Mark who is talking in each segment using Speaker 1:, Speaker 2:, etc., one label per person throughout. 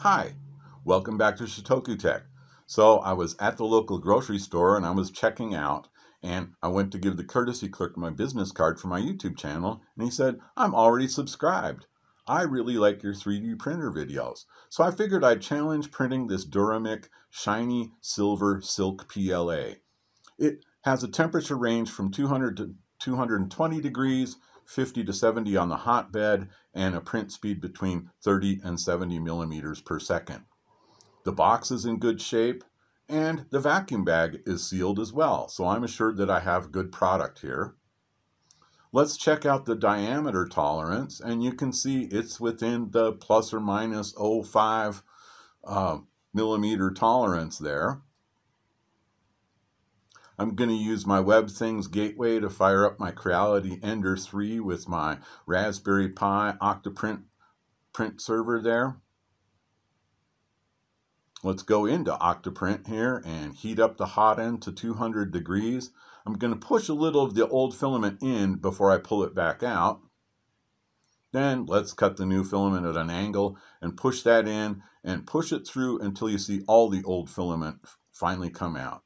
Speaker 1: Hi, welcome back to Shotoku Tech. So I was at the local grocery store and I was checking out and I went to give the courtesy clerk my business card for my YouTube channel and he said, I'm already subscribed. I really like your 3D printer videos. So I figured I'd challenge printing this Duramic Shiny Silver Silk PLA. It has a temperature range from 200 to 220 degrees 50 to 70 on the hotbed, and a print speed between 30 and 70 millimeters per second. The box is in good shape, and the vacuum bag is sealed as well, so I'm assured that I have good product here. Let's check out the diameter tolerance, and you can see it's within the plus or minus 0.5 uh, millimeter tolerance there. I'm going to use my WebThings gateway to fire up my Creality Ender 3 with my Raspberry Pi Octoprint print server there. Let's go into Octoprint here and heat up the hot end to 200 degrees. I'm going to push a little of the old filament in before I pull it back out. Then let's cut the new filament at an angle and push that in and push it through until you see all the old filament finally come out.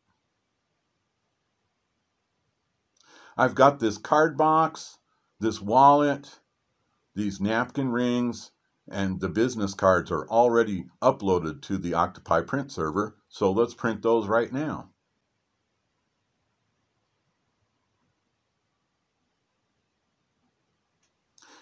Speaker 1: I've got this card box, this wallet, these napkin rings, and the business cards are already uploaded to the Octopi print server, so let's print those right now.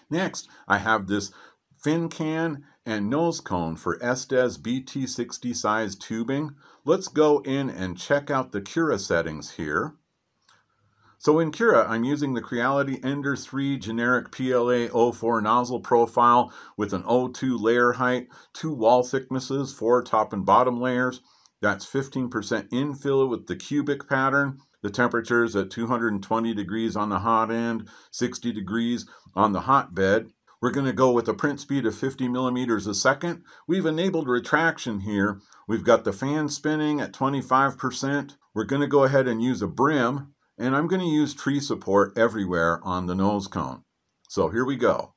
Speaker 1: Next, I have this fin can and nose cone for Estes BT60 size tubing. Let's go in and check out the Cura settings here. So in Cura, I'm using the Creality Ender 3 generic PLA 04 nozzle profile with an O2 layer height, two wall thicknesses, four top and bottom layers. That's 15% infill with the cubic pattern. The temperature is at 220 degrees on the hot end, 60 degrees on the hot bed. We're going to go with a print speed of 50 millimeters a second. We've enabled retraction here. We've got the fan spinning at 25%. We're going to go ahead and use a brim and I'm going to use tree support everywhere on the nose cone. So here we go.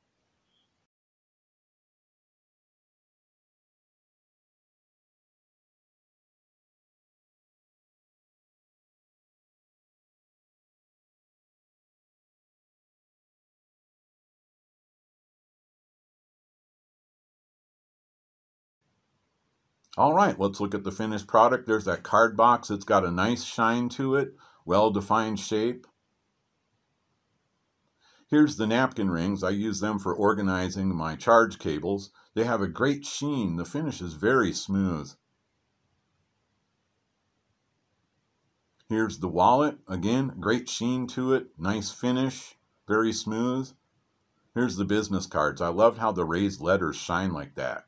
Speaker 1: All right, let's look at the finished product. There's that card box. It's got a nice shine to it well-defined shape. Here's the napkin rings. I use them for organizing my charge cables. They have a great sheen. The finish is very smooth. Here's the wallet. Again, great sheen to it. Nice finish. Very smooth. Here's the business cards. I love how the raised letters shine like that.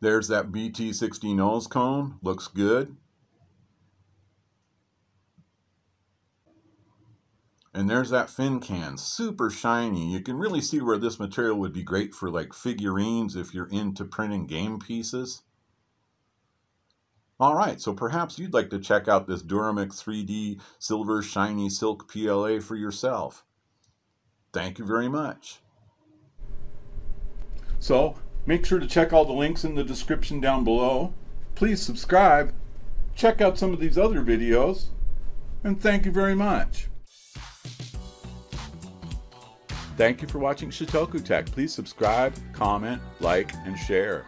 Speaker 1: There's that BT60 nose cone. Looks good. And there's that fin can, super shiny. You can really see where this material would be great for like figurines if you're into printing game pieces. All right, so perhaps you'd like to check out this Duramic 3D Silver Shiny Silk PLA for yourself. Thank you very much. So Make sure to check all the links in the description down below. Please subscribe. Check out some of these other videos. And thank you very much. Thank you for watching Shotoku Tech. Please subscribe, comment, like, and share.